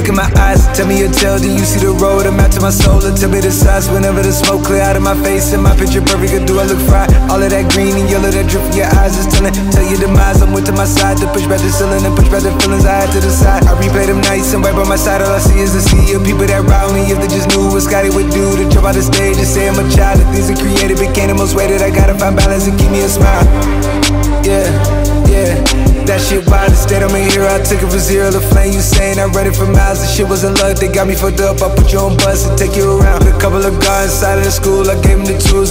Look in my eyes, tell me your tale, do you see the road? I'm out to my soul, and tell me the size Whenever the smoke clear out of my face And my picture perfect, or do I look fried? All of that green and yellow that drip from your eyes is telling Tell your demise, I'm with to my side To push back the ceiling and push back the feelings I had to the side. I replay them nights, and right by my side. All I see is the sea of people that ride me. If they just knew what Scotty would do To jump out the stage and say I'm a child. The things I created became the most weighted I gotta find balance and keep me a smile. Yeah, yeah that shit wild, instead I'm hero I took it from zero to flame, you saying I read it for miles The shit wasn't luck, they got me fucked up I put you on bus and take you around. A couple of guys inside of the school, I gave them the tools